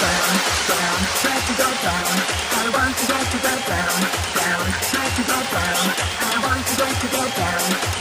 down, down, down, down, down, down, down, down, to go to go down, down, try to go down, I want to go to go down, down, down, down,